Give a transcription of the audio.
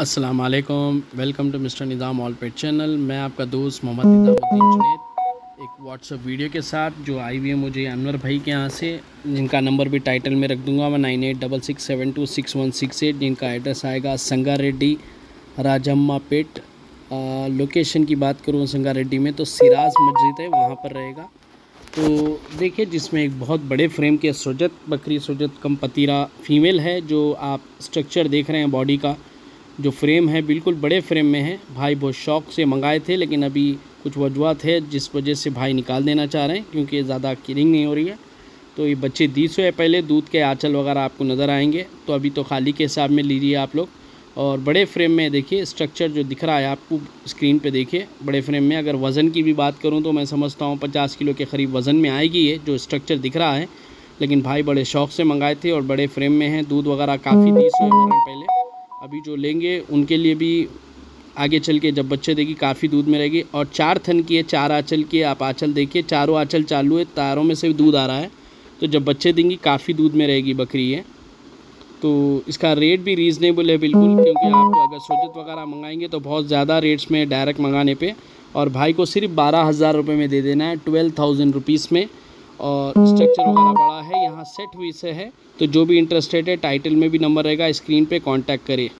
अस्सलाम वालेकुम welcome to mister Nizam all pet channel. मैं आपका दोस्त मोहम्मद निज़ामुद्दीन जुनेद, एक व्हाट्सअप वीडियो के साथ, जो आई हुई है मुझे अनवर भाई के यहाँ से, जिनका नंबर भी टाइटल में रख दूँगा, मैं nine eight double six seven two six one six eight, जिनका एड्रेस आएगा संगा रेड्डी राजम्मा पेट। लोकेशन की बात करूँ संगा रेड्डी में तो सिराज मस्जिद है, वहाँ पर रहेगा। तो देखिए, जिसमें एक बहुत बड़े फ्रेम के सुजत, बकरी सुजत कम पतीरा फीमेल है, जो आप स्ट्रक्चर देख रहे हैं बॉडी का जो फ्रेम है बिल्कुल बड़े फ्रेम में है। भाई बहुत शौक से मंगाए थे लेकिन अभी कुछ वजूहत है जिस वजह से भाई निकाल देना चाह रहे हैं क्योंकि ज़्यादा किरिंग नहीं हो रही है। तो ये बच्चे दी सो है पहले दूध के आँचल वगैरह आपको नज़र आएँगे। तो अभी तो खाली के हिसाब में लीजिए आप लोग। और बड़े फ्रेम में देखिए स्ट्रक्चर जो दिख रहा है आपको स्क्रीन पे देखिए। बड़े फ्रेम में अगर वज़न की भी बात करूँ तो मैं समझता हूँ पचास किलो के करीब वज़न में आएगी ये जो स्ट्रक्चर दिख रहा है। लेकिन भाई बड़े शौक से मंगाए थे और बड़े फ्रेम में हैं दूध वगैरह काफ़ी दी सो है पहले। अभी जो लेंगे, उनके लिए भी आगे चल के जब बच्चे देगी, काफ़ी दूध में रहेगी। और चार थन की है, चार आँचल की आप आँचल देखिए, चारों आँचल चालू है, तारों में से दूध आ रहा है। तो जब बच्चे देंगी, काफ़ी दूध में रहेगी बकरी है तो इसका रेट भी रीज़नेबल है बिल्कुल, क्योंकि आप अगर सोजत वगैरह मंगाएँगे तो बहुत ज़्यादा रेट्स में डायरेक्ट मंगाने पे। और भाई को सिर्फ़ बारह हज़ार रुपये में दे देना है ट्वेल्व थाउज़ेंड रुपीज़ में। और स्ट्रक्चर वगैरह बड़ा है, यहाँ सेट हुई से है। तो जो भी इंटरेस्टेड है टाइटल में भी नंबर रहेगा स्क्रीन पे कांटेक्ट करें